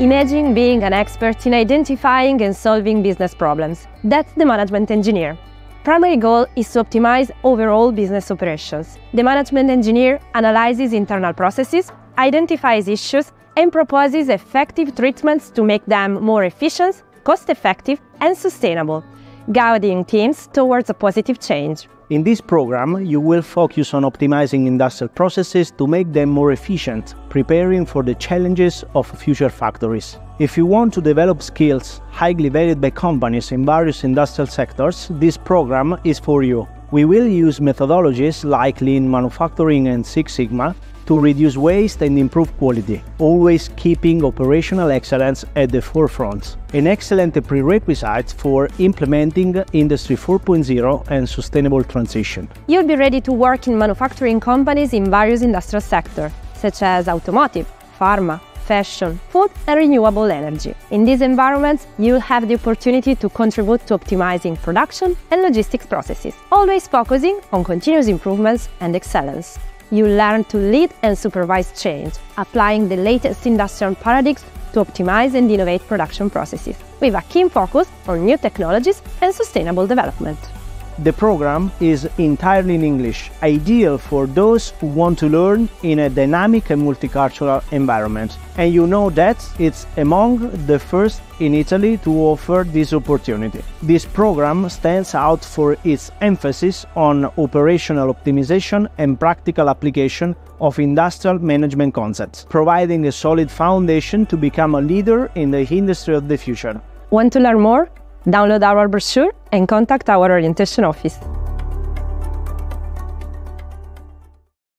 Imagine being an expert in identifying and solving business problems. That's the management engineer. Primary goal is to optimize overall business operations. The management engineer analyzes internal processes, identifies issues, and proposes effective treatments to make them more efficient, cost effective, and sustainable, guiding teams towards a positive change. In this program, you will focus on optimizing industrial processes to make them more efficient, preparing for the challenges of future factories. If you want to develop skills highly valued by companies in various industrial sectors, this program is for you. We will use methodologies like lean manufacturing and Six Sigma to reduce waste and improve quality, always keeping operational excellence at the forefront. An excellent prerequisite for implementing Industry 4.0 and sustainable transition. You'll be ready to work in manufacturing companies in various industrial sectors, such as automotive, pharma, fashion, food, and renewable energy. In these environments, you'll have the opportunity to contribute to optimizing production and logistics processes, always focusing on continuous improvements and excellence you learn to lead and supervise change, applying the latest industrial paradigms to optimize and innovate production processes, with a keen focus on new technologies and sustainable development. The program is entirely in English, ideal for those who want to learn in a dynamic and multicultural environment. And you know that it's among the first in Italy to offer this opportunity. This program stands out for its emphasis on operational optimization and practical application of industrial management concepts, providing a solid foundation to become a leader in the industry of the future. Want to learn more? Download our brochure and contact our orientation office.